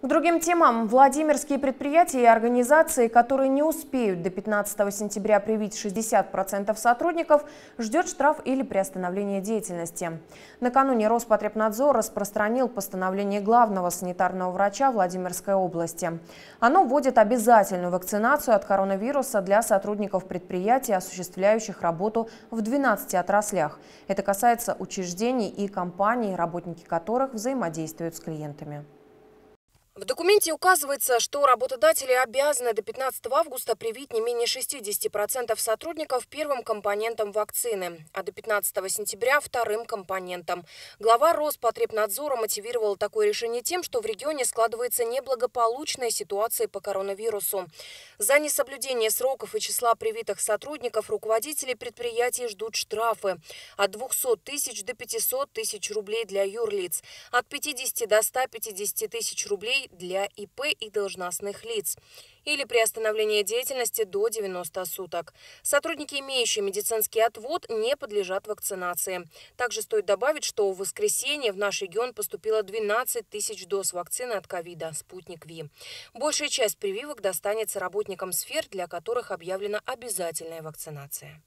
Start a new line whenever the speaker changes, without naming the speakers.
К другим темам. Владимирские предприятия и организации, которые не успеют до 15 сентября привить 60% сотрудников, ждет штраф или приостановление деятельности. Накануне Роспотребнадзор распространил постановление главного санитарного врача Владимирской области. Оно вводит обязательную вакцинацию от коронавируса для сотрудников предприятий, осуществляющих работу в 12 отраслях. Это касается учреждений и компаний, работники которых взаимодействуют с клиентами.
В документе указывается, что работодатели обязаны до 15 августа привить не менее 60% сотрудников первым компонентом вакцины, а до 15 сентября – вторым компонентом. Глава Роспотребнадзора мотивировал такое решение тем, что в регионе складывается неблагополучная ситуация по коронавирусу. За несоблюдение сроков и числа привитых сотрудников руководители предприятий ждут штрафы от 200 тысяч до 500 тысяч рублей для юрлиц, от 50 до 150 тысяч рублей для ИП и должностных лиц или приостановление деятельности до 90 суток. Сотрудники, имеющие медицинский отвод, не подлежат вакцинации. Также стоит добавить, что в воскресенье в наш регион поступило 12 тысяч доз вакцины от ковида «Спутник Ви». Большая часть прививок достанется работникам сфер, для которых объявлена обязательная вакцинация.